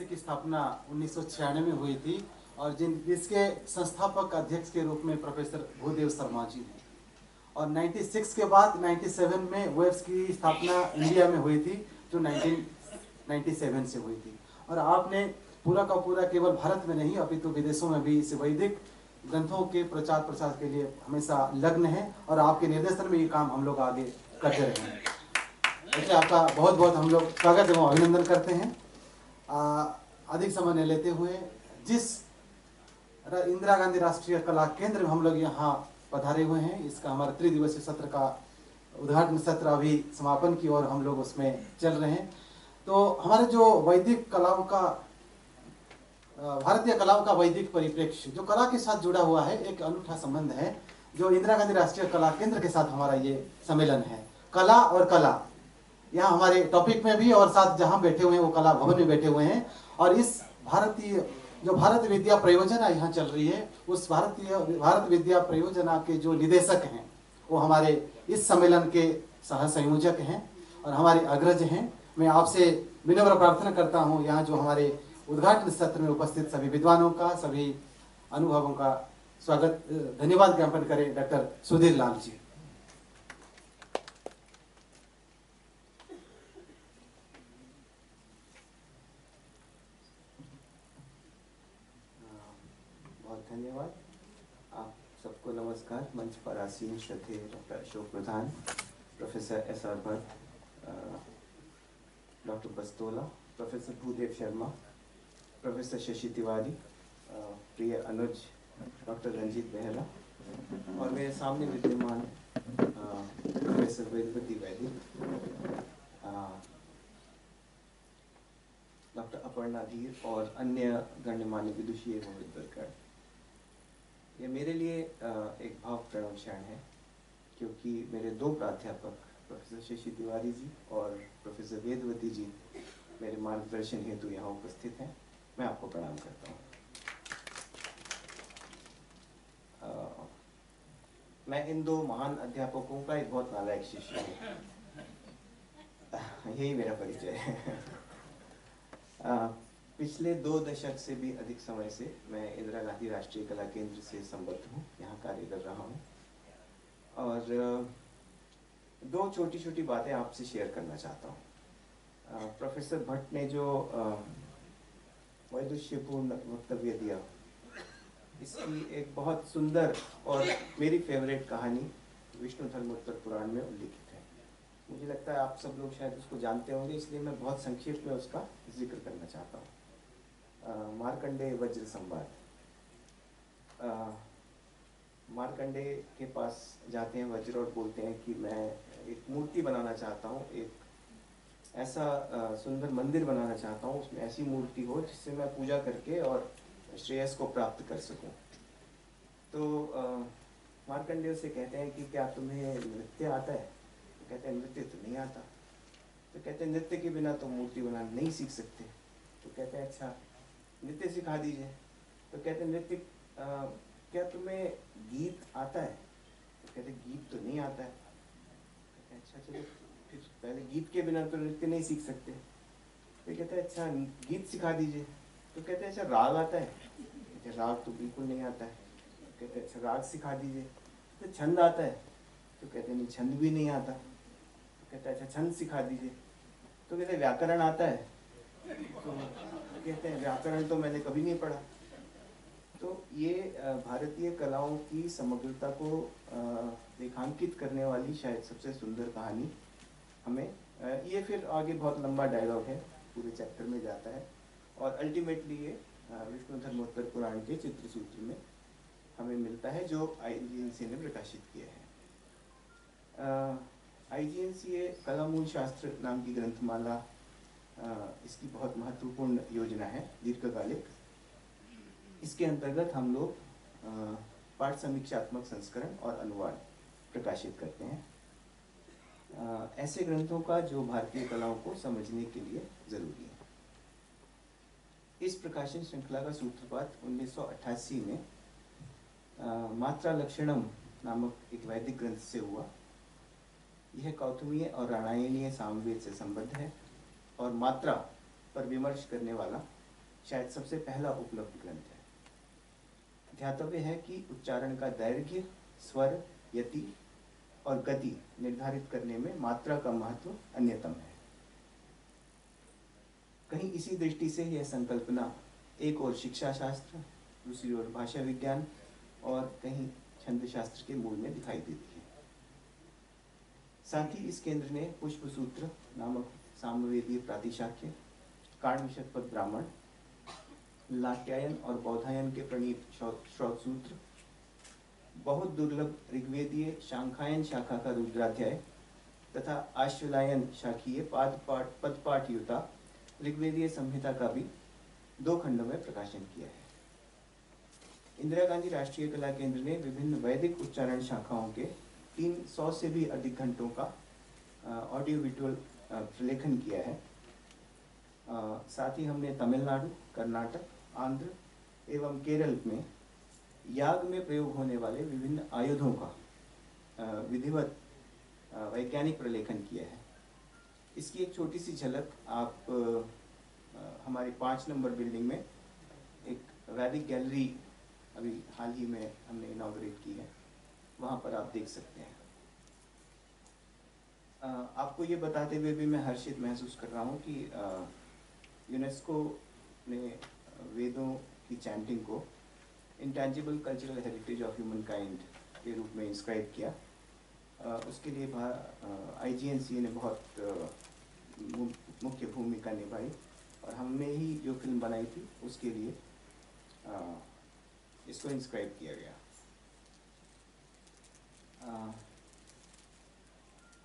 की स्थापना उन्नीस सौ छियानवे में हुई थी और जिन, जिसके संस्थापक अध्यक्ष के रूप में प्रोफेसर भूदेव शर्मा जी हैं। और 96 के बाद 97 में वेब्स की स्थापना इंडिया में हुई थी, जो 1997 से हुई थी। और आपने पूरा का पूरा केवल भारत में नहीं, अपितु तो विदेशों में भी इस वैदिक ग्रंथों के प्रचार प्रसार के लिए हमेशा लग्न है और आपके निर्देशन में ये काम हम लोग आगे करते रहे हैं। आपका बहुत बहुत हम लोग स्वागत एवं अभिनंदन करते हैं। अधिक समय नहीं लेते हुए जिस इंदिरा गांधी राष्ट्रीय कला केंद्र में हम लोग यहाँ पधारे हुए हैं, इसका हमारा त्रिदिवसीय सत्र का उद्घाटन सत्र अभी समापन की ओर हम लोग उसमें चल रहे हैं। तो हमारे जो वैदिक कलाओं का भारतीय कलाओं का वैदिक परिप्रेक्ष्य, जो कला के साथ जुड़ा हुआ है, एक अनूठा संबंध है, जो इंदिरा गांधी राष्ट्रीय कला केंद्र के साथ हमारा ये सम्मेलन है। कला और कला। यहाँ हमारे टॉपिक में भी और साथ जहाँ बैठे हुए हैं, वो कला भवन में बैठे हुए हैं। और इस भारतीय, जो भारत विद्या प्रयोजना यहाँ चल रही है, उस भारतीय, भारत विद्या प्रयोजना के जो निदेशक हैं, वो हमारे इस सम्मेलन के सह संयोजक हैं और हमारे अग्रज हैं। मैं आपसे विनम्र प्रार्थना करता हूँ, यहाँ जो हमारे उद्घाटन सत्र में उपस्थित सभी विद्वानों का, सभी अनुभवों का स्वागत धन्यवाद ज्ञापन करें डॉक्टर सुधीर लाल जी धन्यवाद आप सबको नमस्कार। मंच पर आसीन श्रद्धे doctor Ashok Pradhan, professor S R Bhatt doctor Bastola, professor Bhudev Sharma, professor Shashi Tiwari प्रिय अनुज, डॉक्टर रंजीत बेहरा और मेरे सामने विद्यमान प्रोफेसर वेदपति वैदिक डॉक्टर अपर्णा धीर और अन्य गण्यमान्य विदुषी एवं विद्वत्गण ये मेरे लिए एक भावपूर्ण क्षण है, क्योंकि मेरे दो प्राध्यापक, प्रोफेसर शशि तिवारी जी और प्रोफेसर वेदवती जी, मेरे मार्गदर्शन हेतु यहाँ उपस्थित हैं। मैं आपको प्रणाम करता हूँ। मैं इन दो महान अध्यापकों का एक बहुत नालायक शिष्य हूँ। यही मेरा परिचय है। पिछले दो दशक से भी अधिक समय से मैं इंदिरा गांधी राष्ट्रीय कला केंद्र से संबद्ध हूँ, यहाँ कार्य कर रहा हूँ। और दो छोटी छोटी बातें आपसे शेयर करना चाहता हूँ। प्रोफेसर भट्ट ने जो वैदुष्यपूर्ण वक्तव्य दिया, इसकी एक बहुत सुंदर और मेरी फेवरेट कहानी विष्णु धर्मोत्तर पुराण में उल्लिखित है। मुझे लगता है आप सब लोग शायद उसको जानते होंगे, इसलिए मैं बहुत संक्षेप में उसका ज़िक्र करना चाहता हूँ। मार्कंडे वज्र संवाद। मार्कंडे के पास जाते हैं वज्र और बोलते हैं कि मैं एक मूर्ति बनाना चाहता हूँ, एक ऐसा सुंदर मंदिर बनाना चाहता हूँ, उसमें ऐसी मूर्ति हो जिससे मैं पूजा करके और श्रेयस को प्राप्त कर सकूँ। तो मार्कंडे से कहते हैं कि क्या तुम्हें नृत्य आता है? तो कहते हैं, नृत्य तो नहीं आता। तो कहते हैं, नृत्य के बिना तो मूर्ति बनाना नहीं सीख सकते। तो कहते हैं अच्छा नृत्य सिखा दीजिए। तो कहते नृत्य क्या तुम्हें गीत आता है? तो कहते गीत तो नहीं आता है। कहते अच्छा चलो, फिर पहले गीत के बिना तो नृत्य नहीं सीख सकते। तो कहते अच्छा गीत सिखा दीजिए। तो कहते अच्छा राग आता है? कहते राग तो बिल्कुल नहीं आता है। कहते अच्छा राग सिखा दीजिए। तो छंद आता है? तो कहते नहीं, छंद भी नहीं आता। तो कहते अच्छा छंद सिखा दीजिए। तो कहते व्याकरण आता है? तो कहते हैं, व्याकरण तो मैंने कभी नहीं पढ़ा। तो ये भारतीय कलाओं की समग्रता को रेखांकित करने वाली शायद सबसे सुंदर कहानी हमें ये फिर आगे बहुत लंबा डायलॉग है, पूरे चैप्टर में जाता है। और अल्टीमेटली ये विष्णु धर्मोत्तर पुराण के चित्र सूत्र में हमें मिलता है, जो आई ने प्रकाशित किया है। आई जी कला मूल शास्त्र नाम की ग्रंथमाला इसकी बहुत महत्वपूर्ण योजना है, दीर्घकालिक। इसके अंतर्गत हम लोग पाठ समीक्षात्मक संस्करण और अनुवाद प्रकाशित करते हैं। ऐसे ग्रंथों का जो भारतीय कलाओं को समझने के लिए ज़रूरी है। इस प्रकाशन श्रृंखला का सूत्रपात 1988 में मात्रा लक्षणम नामक एक वैदिक ग्रंथ से हुआ। यह कौतुमीय और राणायणीय सामवेद से संबद्ध है। और मात्रा पर विमर्श करने वाला शायद सबसे पहला उपलब्ध ग्रंथ है। ध्यातव्य है कि उच्चारण का दैर्घ्य, स्वर, यति और गति निर्धारित करने में मात्रा का महत्व अन्यतम है। कहीं इसी दृष्टि से यह संकल्पना एक और शिक्षा शास्त्र दूसरी ओर भाषा विज्ञान और कहीं छंद शास्त्र के मूल में दिखाई देती है। साथ ही इस केंद्र ने पुष्प सूत्र नामक सामवेदीय प्रातिशाख्य कारणविशद पद ब्राह्मण लाट्यायन और बौधायन के प्रणीत श्रोत सूत्र बहुत दुर्लभ ऋग्वेदीय शांखायन शाखा का रुद्राध्याय तथा आश्वलायन शाखीय पाद पाठ पद पाठ युता ऋग्वेदीय संहिता का भी दो खंडों में प्रकाशन किया है। इंदिरा गांधी राष्ट्रीय कला केंद्र ने विभिन्न वैदिक उच्चारण शाखाओं के तीन सौ से भी अधिक घंटों का ऑडियो विजुअल प्रलेखन किया है। साथ ही हमने तमिलनाडु, कर्नाटक, आंध्र एवं केरल में याग में प्रयोग होने वाले विभिन्न आयुधों का विधिवत वैज्ञानिक प्रलेखन किया है। इसकी एक छोटी सी झलक आप हमारी पाँच नंबर बिल्डिंग में एक वैदिक गैलरी अभी हाल ही में हमने इनाग्रेट की है। वहाँ पर आप देख सकते हैं। आपको ये बताते हुए भी मैं हर्षित महसूस कर रहा हूँ कि यूनेस्को ने वेदों की चैंटिंग को intangible cultural heritage of humankind के रूप में इंस्क्राइब किया। उसके लिए आईजीएनसी ने बहुत मुख्य भूमिका निभाई और हमने ही जो फ़िल्म बनाई थी उसके लिए इसको इंस्क्राइब किया गया।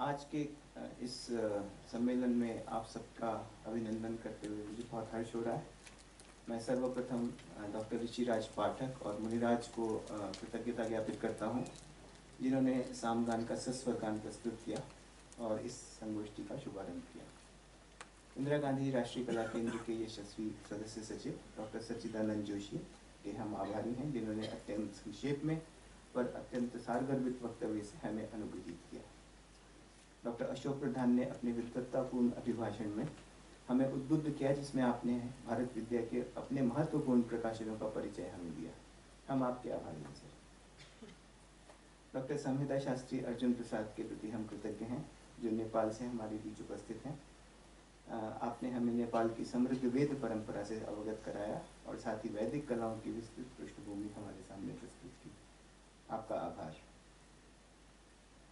आज के इस सम्मेलन में आप सबका अभिनंदन करते हुए मुझे बहुत हर्ष हो रहा है। मैं सर्वप्रथम डॉक्टर ऋषिराज पाठक और मुनिराज को कृतज्ञता ज्ञापित करता हूँ, जिन्होंने सामगान का सस्वर गान प्रस्तुत किया और इस संगोष्ठी का शुभारंभ किया। इंदिरा गांधी राष्ट्रीय कला केंद्र के यशस्वी सदस्य सचिव, डॉक्टर सच्चिदानंद जोशी के हम आभारी हैं, जिन्होंने अत्यंत संक्षेप में पर अत्यंत सारगर्भित वक्तव्य से हमें अनुग्रहित किया। डॉक्टर अशोक प्रधान ने अपने विद्वत्तापूर्ण अभिभाषण में हमें उद्बुद्ध किया, जिसमें आपने भारत विद्या के अपने महत्वपूर्ण प्रकाशनों का परिचय हमें दिया। हम आपके आभारी हैं, सर। डॉक्टर संहिता शास्त्री अर्जुन प्रसाद के प्रति हम कृतज्ञ हैं, जो नेपाल से हमारे बीच उपस्थित हैं। आपने हमें नेपाल की समृद्ध वेद परंपरा से अवगत कराया और साथ ही वैदिक कलाओं की विस्तृत पृष्ठभूमि हमारे सामने प्रस्तुत की। आपका आभार।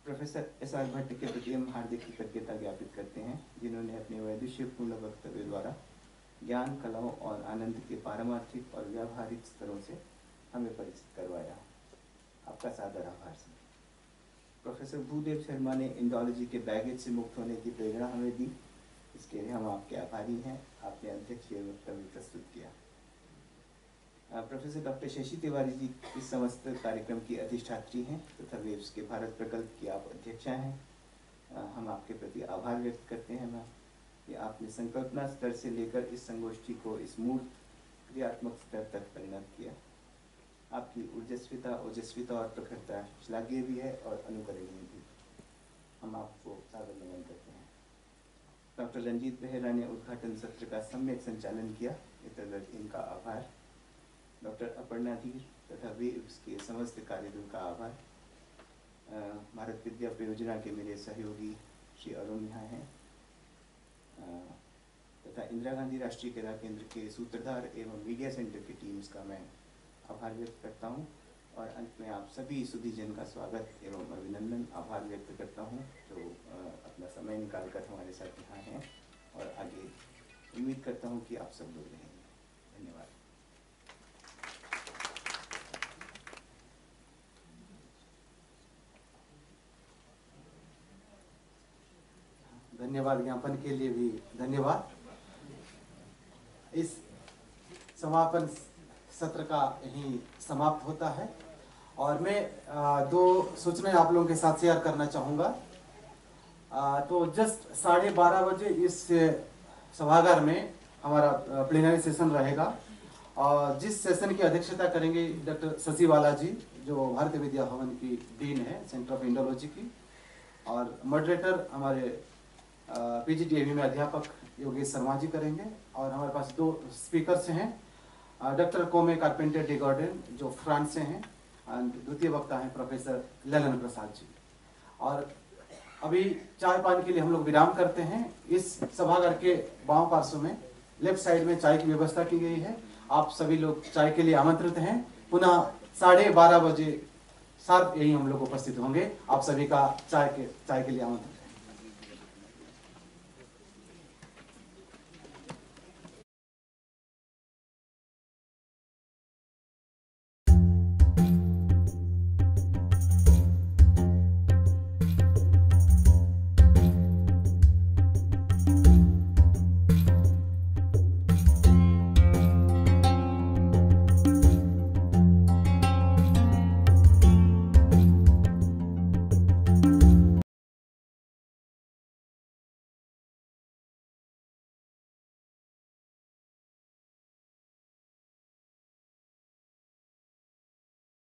प्रोफेसर, एस आर भट्ट के प्रति हम हार्दिक कृतज्ञता ज्ञापित करते हैं, जिन्होंने अपने वैदिश्यपूर्ण वक्तव्य द्वारा ज्ञान, कलाओं और आनंद के पारमार्थिक और व्यावहारिक स्तरों से हमें परिचित करवाया। आपका सादर आभार, सर। प्रोफेसर भूदेव शर्मा ने इंडोलॉजी के बैगेज से मुक्त होने की प्रेरणा हमें दी। इसके लिए हम आपके आभारी हैं। आपने अध्यक्ष वक्तव्य प्रस्तुत किया। प्रोफेसर डॉक्टर शशि तिवारी जी इस समस्त कार्यक्रम की अधिष्ठात्री हैं तथा वेब्स के भारत प्रकल्प की आप अध्यक्षा हैं। हम आपके प्रति आभार व्यक्त करते हैं, मैम। कि आपने संकल्पना स्तर से लेकर इस संगोष्ठी को इस मूल क्रियात्मक स्तर तक परिणत किया। आपकी ऊर्जस्विता, ओजस्विता और प्रखरता श्लाघ्य भी है और अनुकरणीय भी। हम आपको सादर नमन करते हैं। डॉक्टर रंजीत बेहरा ने उद्घाटन सत्र का सम्यक संचालन किया। इनका आभार। डॉक्टर अपर्णा धीर तथा वे उसके समस्त कार्यदल का आभार। भारत विद्या परियोजना के मेरे सहयोगी श्री अरुण यहाँ हैं। तथा इंदिरा गांधी राष्ट्रीय कला केंद्र के सूत्रधार एवं मीडिया सेंटर की टीम्स का मैं आभार व्यक्त करता हूँ। और अंत में आप सभी सुधीजन का स्वागत एवं अभिनंदन, आभार व्यक्त करता हूँ। जो अपना समय निकाल कर हमारे साथ यहाँ हैं और आगे उम्मीद करता हूँ कि आप सब लोग रहेंगे। धन्यवाद। धन्यवाद ज्ञापन के लिए भी धन्यवाद। इस समापन सत्र का यही समाप्त होता है। और मैं दो सूचनाएँ आप लोगों के साथ शेयर करना चाहूँगा। तो जस्ट साढ़े बारह बजे इस सभागार में हमारा प्लेनरी सेशन रहेगा। और जिस सेशन की अध्यक्षता करेंगे डॉक्टर शशि वाला जी जो भारतीय विद्या भवन की डीन है सेंटर ऑफ़ इंडोलॉजी की। और मॉडरेटर हमारे पीजीटीएवी में अध्यापक योगेश शर्मा जी करेंगे और हमारे पास दो स्पीकर्स हैं। Doctor Come Carpentier de Gourdon जो फ्रांस से हैं द्वितीय वक्ता हैं प्रोफेसर ललन प्रसाद जी। और अभी चाय पान के लिए हम लोग विराम करते हैं। इस सभागार के बाम पार्श्व में लेफ़्ट साइड में चाय की व्यवस्था की गई है। आप सभी लोग चाय के लिए आमंत्रित हैं। पुनः साढ़े बारह बजे सार्प यही हम लोग उपस्थित होंगे। आप सभी का चाय के चाय के लिए आमंत्रित